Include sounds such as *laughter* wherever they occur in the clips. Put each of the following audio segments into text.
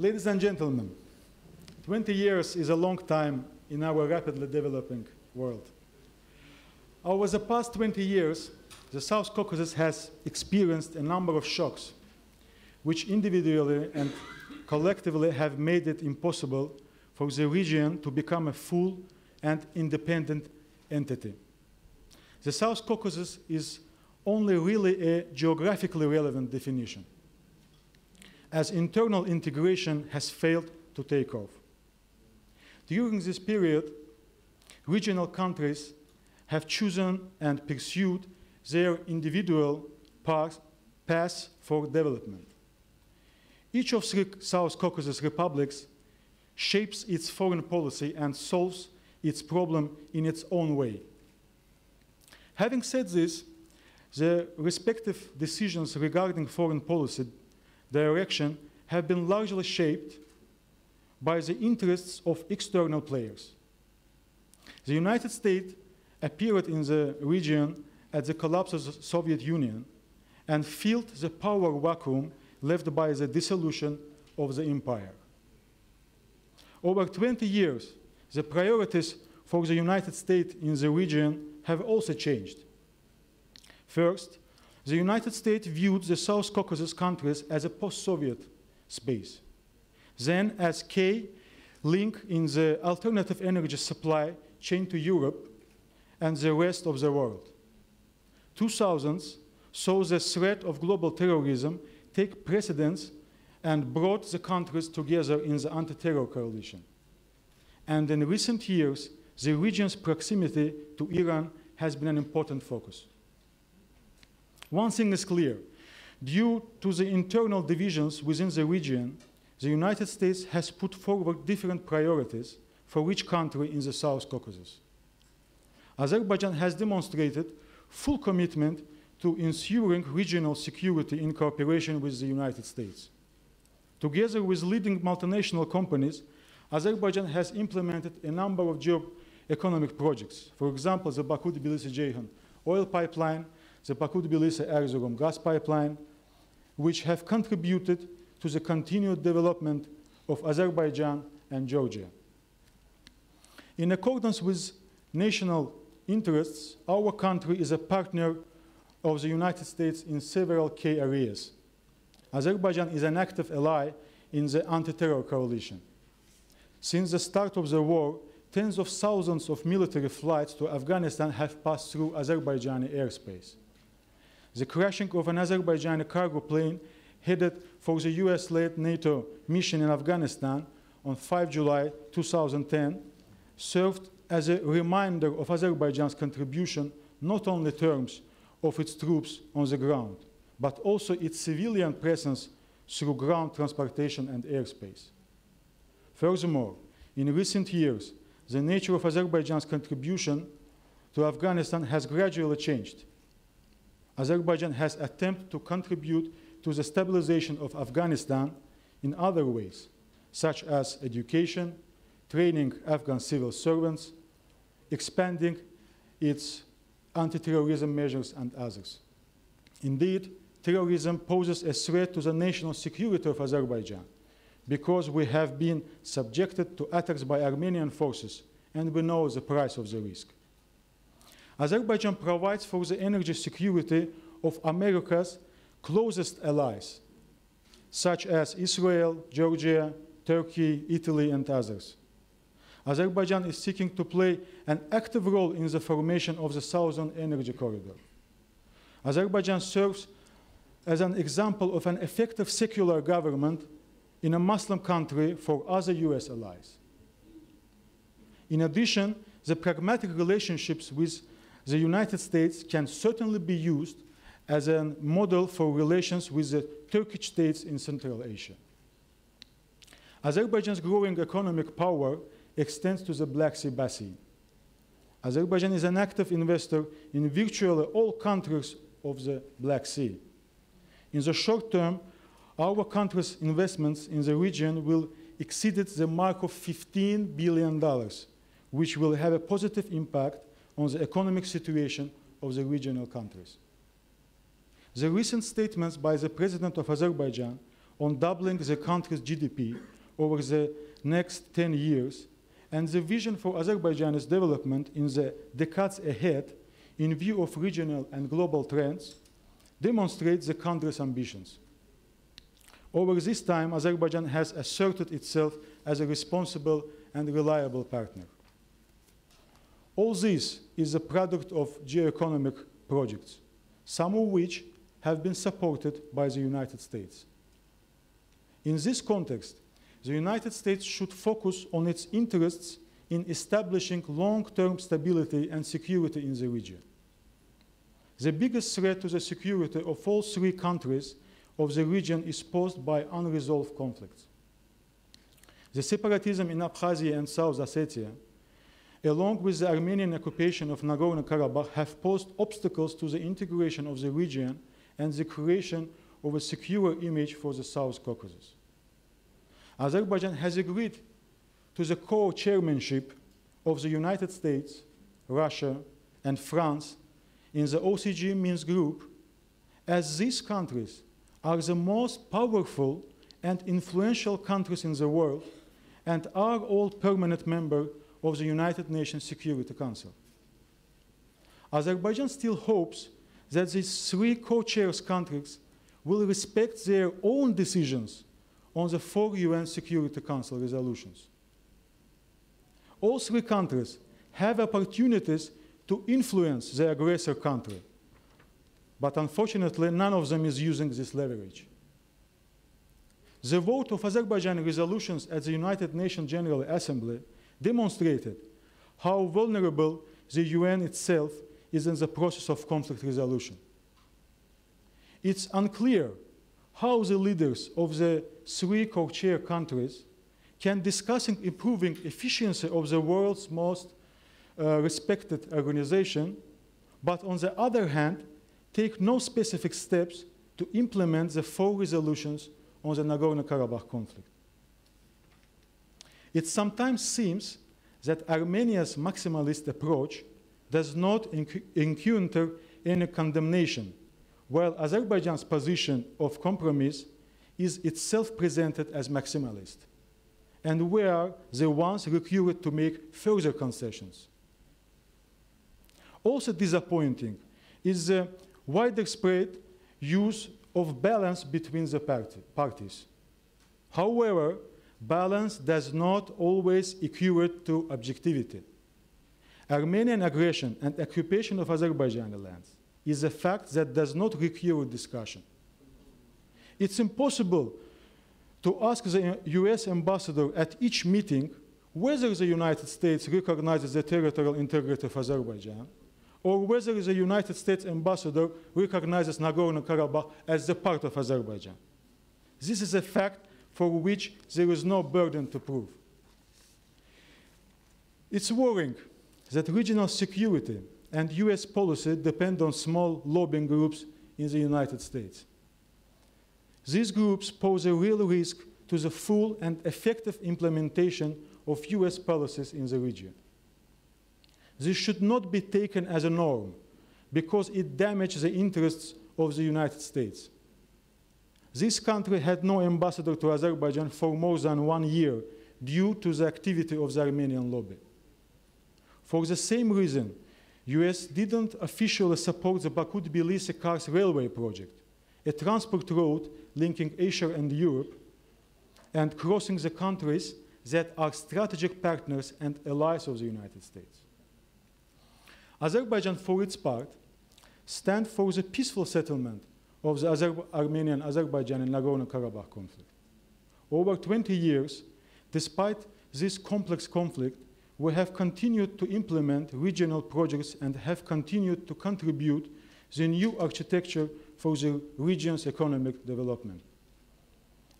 Ladies and gentlemen, 20 years is a long time in our rapidly developing world. Over the past 20 years, the South Caucasus has experienced a number of shocks, which individually and collectively have made it impossible for the region to become a full and independent entity. The South Caucasus is only really a geographically relevant definition, as internal integration has failed to take off. During this period, regional countries have chosen and pursued their individual paths for development. Each of three South Caucasus republics shapes its foreign policy and solves its problem in its own way. Having said this, the respective decisions regarding foreign policy direction have been largely shaped by the interests of external players. The United States appeared in the region at the collapse of the Soviet Union and filled the power vacuum left by the dissolution of the empire. Over 20 years, the priorities for the United States in the region have also changed. First, the United States viewed the South Caucasus countries as a post-Soviet space. Then as key link in the alternative energy supply chain to Europe and the rest of the world. 2000s saw the threat of global terrorism take precedence and brought the countries together in the anti-terror coalition. And in recent years, the region's proximity to Iran has been an important focus. One thing is clear. Due to the internal divisions within the region, the United States has put forward different priorities for each country in the South Caucasus. Azerbaijan has demonstrated full commitment to ensuring regional security in cooperation with the United States. Together with leading multinational companies, Azerbaijan has implemented a number of geo-economic projects. For example, the Baku-Tbilisi-Ceyhan oil pipeline, the Baku-Tbilisi-Erzurum gas pipeline, which have contributed to the continued development of Azerbaijan and Georgia. In accordance with national interests, our country is a partner of the United States in several key areas. Azerbaijan is an active ally in the anti-terror coalition. Since the start of the war, tens of thousands of military flights to Afghanistan have passed through Azerbaijani airspace. The crashing of an Azerbaijani cargo plane headed for the US-led NATO mission in Afghanistan on 5 July 2010 served as a reminder of Azerbaijan's contribution not only in terms of its troops on the ground, but also its civilian presence through ground transportation and airspace. Furthermore, in recent years, the nature of Azerbaijan's contribution to Afghanistan has gradually changed. Azerbaijan has attempted to contribute to the stabilization of Afghanistan in other ways, such as education, training Afghan civil servants, expanding its anti-terrorism measures and others. Indeed, terrorism poses a threat to the national security of Azerbaijan because we have been subjected to attacks by Armenian forces and we know the price of the risk. Azerbaijan provides for the energy security of America's closest allies, such as Israel, Georgia, Turkey, Italy, and others. Azerbaijan is seeking to play an active role in the formation of the Southern Energy Corridor. Azerbaijan serves as an example of an effective secular government in a Muslim country for other US allies. In addition, the pragmatic relationships with the United States can certainly be used as a model for relations with the Turkish states in Central Asia. Azerbaijan's growing economic power extends to the Black Sea Basin. Azerbaijan is an active investor in virtually all countries of the Black Sea. In the short term, our country's investments in the region will exceed the mark of $15 billion, which will have a positive impact on the economic situation of the regional countries. The recent statements by the President of Azerbaijan on doubling the country's GDP over the next 10 years and the vision for Azerbaijan's development in the decades ahead in view of regional and global trends demonstrates the country's ambitions. Over this time, Azerbaijan has asserted itself as a responsible and reliable partner. All this is a product of geoeconomic projects, some of which have been supported by the United States. In this context, the United States should focus on its interests in establishing long-term stability and security in the region. The biggest threat to the security of all three countries of the region is posed by unresolved conflicts. The separatism in Abkhazia and South Ossetia, along with the Armenian occupation of Nagorno-Karabakh, have posed obstacles to the integration of the region and the creation of a secure image for the South Caucasus. Azerbaijan has agreed to the co-chairmanship of the United States, Russia, and France in the OSCE Minsk group, as these countries are the most powerful and influential countries in the world and are all permanent members of the United Nations Security Council. Azerbaijan still hopes that these three co-chairs countries will respect their own decisions on the four UN Security Council resolutions. All three countries have opportunities to influence the aggressor country, but unfortunately, none of them is using this leverage. The vote of Azerbaijan resolutions at the United Nations General Assembly demonstrated how vulnerable the UN itself is in the process of conflict resolution. It's unclear how the leaders of the three co-chair countries can discuss improving efficiency of the world's most uh, respected organization, but on the other hand, take no specific steps to implement the four resolutions on the Nagorno-Karabakh conflict. It sometimes seems that Armenia's maximalist approach does not encounter any condemnation, while Azerbaijan's position of compromise is itself presented as maximalist, and we are the ones required to make further concessions. Also disappointing is the widespread use of balance between the parties. However, balance does not always equate to objectivity. Armenian aggression and occupation of Azerbaijani lands is a fact that does not require discussion. It's impossible to ask the US ambassador at each meeting whether the United States recognizes the territorial integrity of Azerbaijan or whether the United States ambassador recognizes Nagorno-Karabakh as a part of Azerbaijan. This is a fact for which there is no burden to prove. It's worrying that regional security and US policy depend on small lobbying groups in the United States. These groups pose a real risk to the full and effective implementation of US policies in the region. This should not be taken as a norm because it damages the interests of the United States. This country had no ambassador to Azerbaijan for more than one year due to the activity of the Armenian lobby. For the same reason, US didn't officially support the Baku-Tbilisi-Kars railway project, a transport road linking Asia and Europe and crossing the countries that are strategic partners and allies of the United States. Azerbaijan, for its part, stands for the peaceful settlement of the Armenian Azerbaijan and Nagorno-Karabakh conflict. Over 20 years, despite this complex conflict, we have continued to implement regional projects and have continued to contribute the new architecture for the region's economic development.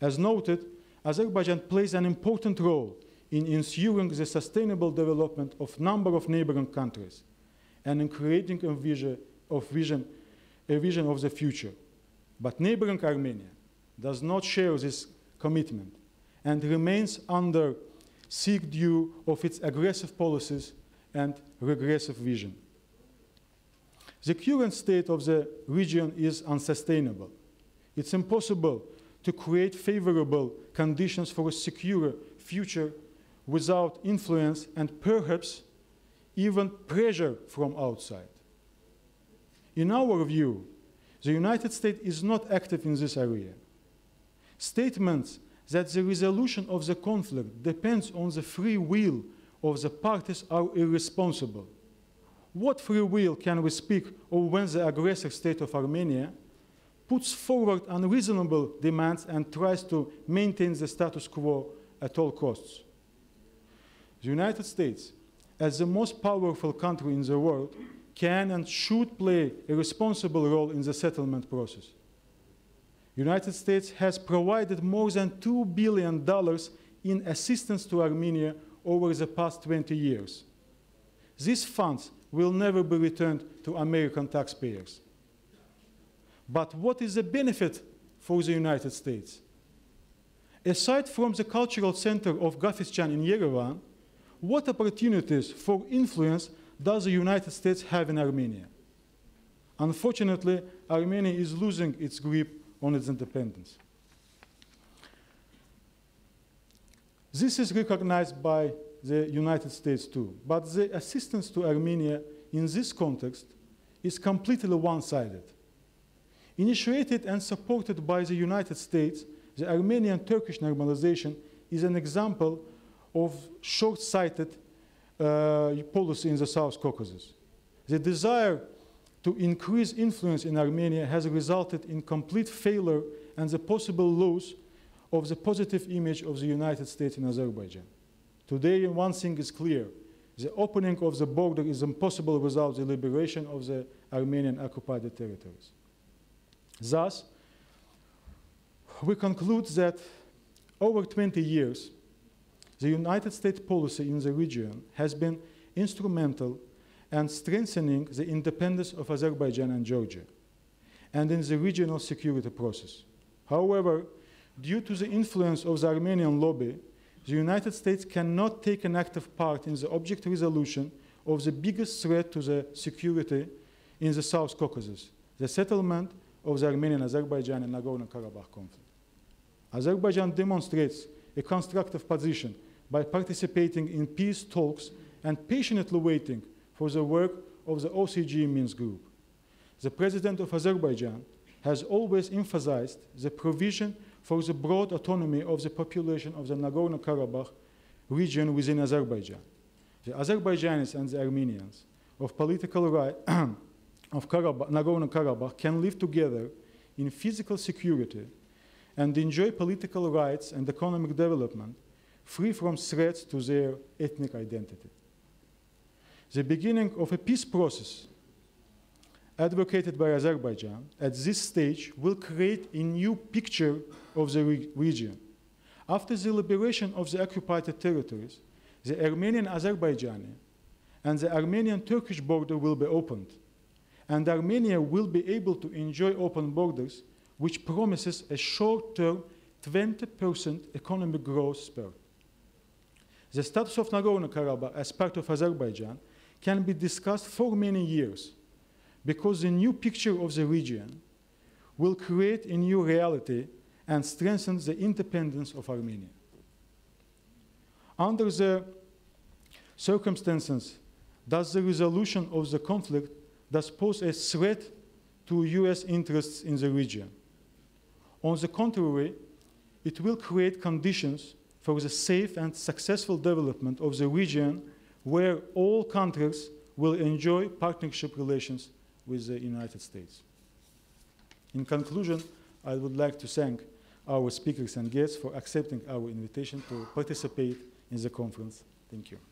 As noted, Azerbaijan plays an important role in ensuring the sustainable development of a number of neighboring countries, and in creating a vision of, vision, a vision of the future. But neighboring Armenia does not share this commitment and remains under siege due of its aggressive policies and regressive vision. The current state of the region is unsustainable. It's impossible to create favorable conditions for a secure future without influence and perhaps even pressure from outside. In our view, the United States is not active in this area. Statements that the resolution of the conflict depends on the free will of the parties are irresponsible. What free will can we speak of when the aggressor state of Armenia puts forward unreasonable demands and tries to maintain the status quo at all costs? The United States, as the most powerful country in the world, can and should play a responsible role in the settlement process. United States has provided more than $2 billion in assistance to Armenia over the past 20 years. These funds will never be returned to American taxpayers. But what is the benefit for the United States? Aside from the cultural center of Cafesjian in Yerevan, what opportunities for influence does the United States have in Armenia? Unfortunately, Armenia is losing its grip on its independence. This is recognized by the United States too, but the assistance to Armenia in this context is completely one-sided. Initiated and supported by the United States, the Armenian-Turkish normalization is an example of short-sighted Uh, policy in the South Caucasus. The desire to increase influence in Armenia has resulted in complete failure and the possible loss of the positive image of the United States in Azerbaijan. Today, one thing is clear. The opening of the border is impossible without the liberation of the Armenian occupied territories. Thus, we conclude that over 20 years, the United States policy in the region has been instrumental in strengthening the independence of Azerbaijan and Georgia, and in the regional security process. However, due to the influence of the Armenian lobby, the United States cannot take an active part in the object resolution of the biggest threat to the security in the South Caucasus, the settlement of the Armenian, Azerbaijan, and Nagorno-Karabakh conflict. Azerbaijan demonstrates a constructive position by participating in peace talks and patiently waiting for the work of the OSCE Minsk group. The president of Azerbaijan has always emphasized the provision for the broad autonomy of the population of the Nagorno-Karabakh region within Azerbaijan. The Azerbaijanis and the Armenians of political right *clears throat* of Nagorno-Karabakh can live together in physical security and enjoy political rights and economic development free from threats to their ethnic identity. The beginning of a peace process advocated by Azerbaijan at this stage will create a new picture of the re region. After the liberation of the occupied territories, the Armenian-Azerbaijani and the Armenian-Turkish border will be opened, and Armenia will be able to enjoy open borders, which promises a short-term 20% economic growth spurt. The status of Nagorno-Karabakh as part of Azerbaijan can be discussed for many years because the new picture of the region will create a new reality and strengthen the independence of Armenia. Under the circumstances, does the resolution of the conflict does pose a threat to US interests in the region? On the contrary, it will create conditions for the safe and successful development of the region where all countries will enjoy partnership relations with the United States. In conclusion, I would like to thank our speakers and guests for accepting our invitation to participate in the conference. Thank you.